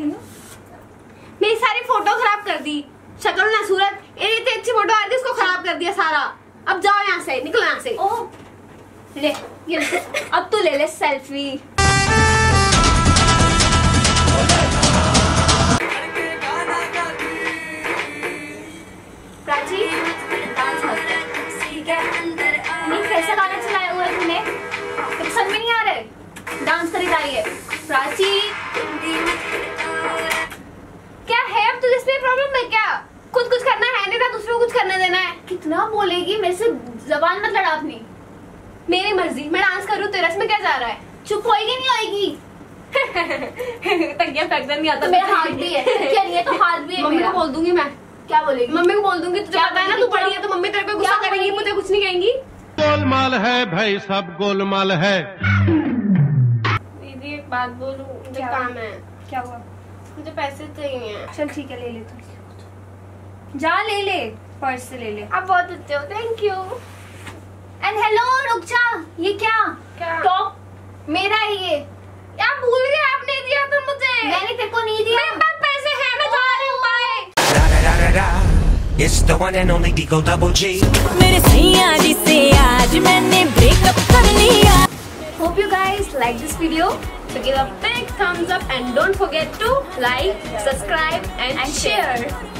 मेरी सारी फ़ोटो खराब कर दी। शक्ल ना सूरत इतनी अच्छी फ़ोटो आ रही उसको खराब कर दिया सारा। अब जाओ यहाँ से निकलो यहाँ से। ओ ले ये अब तू ले ले सेल्फी बोलेगी मेरे से जबान मत लड़ा अपनी। मेरी मर्ज़ी मैं डांस करूँ तेरे इसमें क्या जा रहा है? चुप होएगी नहीं होएगी तकिया फेंक नहीं आता तो मेरा हाथ भी है। क्या नहीं है तो हाथ भी है मम्मी को बोल दूँगी मैं। क्या बोलेगी? मम्मी को बोल दूँगी तुझे पता है ना तू? बड़ी है तो मम्मी तेरे पे गुस्सा करेंगी? मुझे कुछ नहीं कहेंगी। गोलमाल है भाई सब गोलमाल है। दीदी एक बात बोलूँ मुझे काम है। क्या हुआ? मुझे पैसे चाहिए चल ठीक है ले ले तू। जा ले ले। पर्स से ले ले। आप बहुत अच्छे हो। थैंक यू एंड हेलो रुक जा। ये क्या? क्या? टॉप मेरा है ये। आप भूल गए आपने दिया था मुझे। मैंने तेरे को नहीं दिया। मेरे पास पैसे हैं मैं जा रही हूँ bye. It's the one and only Digo Double G. मेरे सैया जी से आज मैंने ब्रेकअप कर लिया। Hope you guys like this video So give a big thumbs up and don't forget to like, subscribe and, And share.